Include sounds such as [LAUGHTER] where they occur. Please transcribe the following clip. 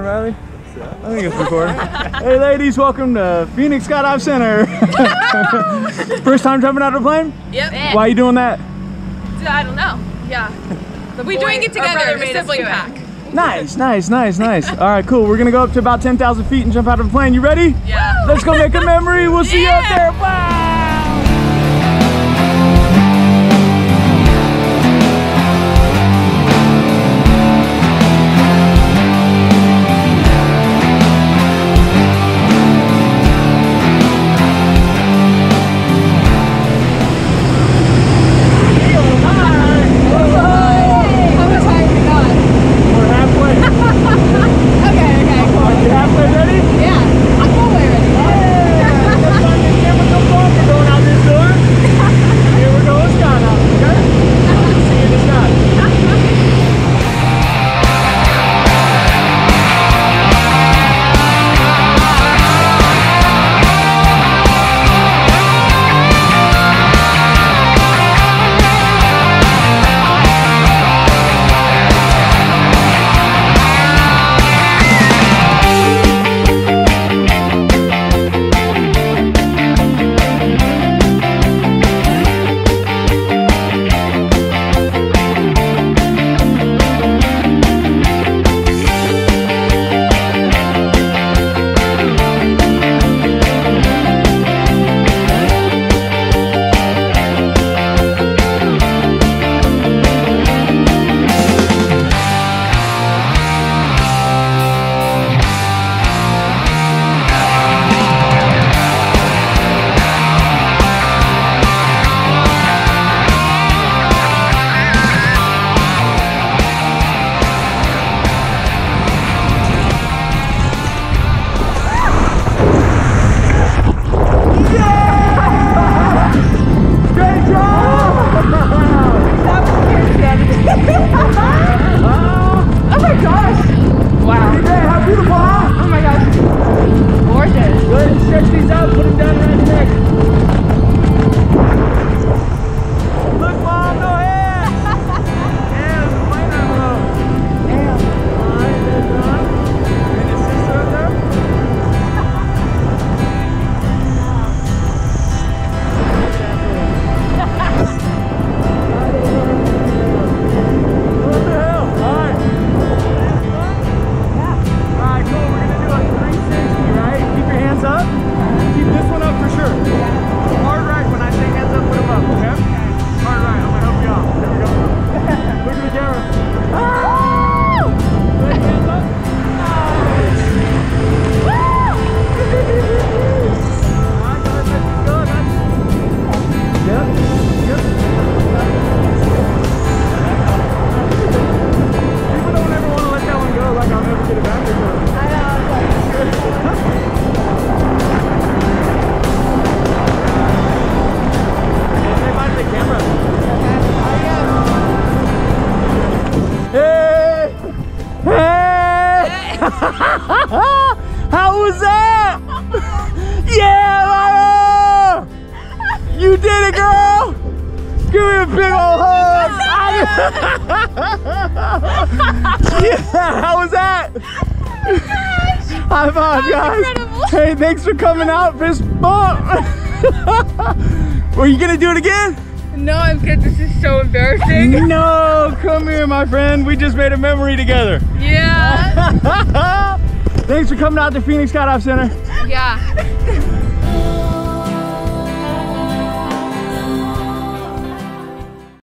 recording, it's recording. hey ladies, welcome to Phoenix Skydive Center. [LAUGHS] First time jumping out of a plane? Yep. Why are you doing that? I don't know. Yeah. But we boy- doing it together. brother The sibling pack. Nice, nice, nice, nice. [LAUGHS] All right, cool. We're gonna go up to about 10,000 feet and jump out of a plane. You ready? Yeah. Let's go make a memory. We'll see you up there. Bye. [LAUGHS] How was that? [LAUGHS] yeah, Maya! You did it, girl! Give me a big old hug! [LAUGHS] yeah, how was that? High five, guys! Hey, thanks for coming out, fist bump! Were you gonna do it again? No, I'm good. This is so embarrassing. No, come here, my friend. We just made a memory together. Yeah. [LAUGHS] Thanks for coming out to Phoenix Skydive Center. Yeah.